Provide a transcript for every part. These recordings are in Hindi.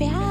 Yeah.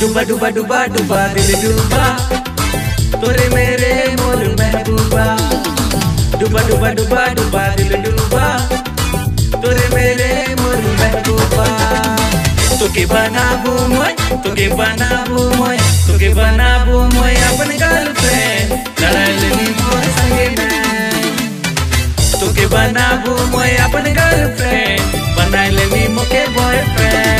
डुबा डुबा डुबा डुबा दिल डुबा। तोरे मेरे मोर महबूबा। डुबा डुबा डुबा डुबा दिल डुबा। तोरे मेरे मोर महबूबा। बना बनाबो मोय, तोके बनाबो मोय, तोके बनाबो मोय अपन गर्लफ्रेंड लड़ाई लेनी मोर संगे मैं। बना बनाबो मोय अपन गर्लफ्रेंड बनाई लेनी मोके बॉयफ्रेंड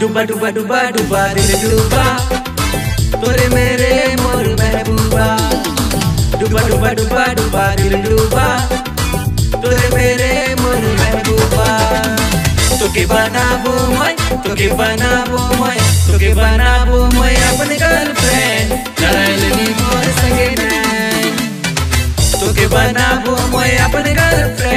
डूबा, डुबा, डूबा डूबा, दिल डूबा। तोरे मेरे मोर महबूबा। डूबा डूबा डूबा डूबा, दिल डूबा। तोरे मेरे मोर महबूबा। तोके बनाबो मैं, तोके बनाबो मैं, तोके बनाबो मैं अपन गर्लफ्रेंड लड़ाइले नी मोर संगे तोके बनाबो मैं अपन गर्लफ्रेंड